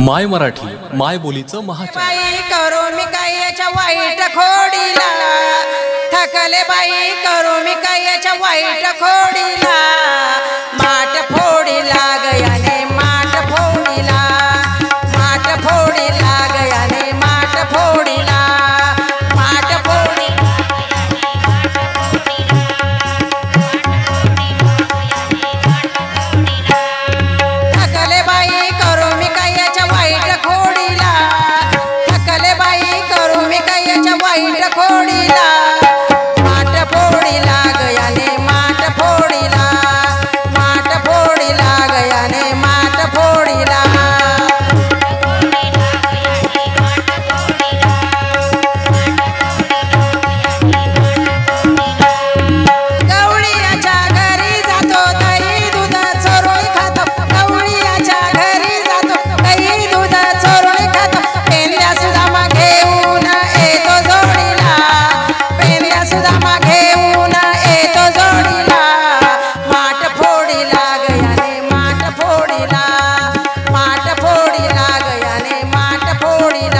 माय मराठी माय बोलीचं महाचॅनल बाई करू मी काय याच्या वाईट खोडीला? थकले बाई करू मी काय याच्या वाईट खोडीला? माट फोडीला गयाने बैठकोडीला Florida.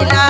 bailar.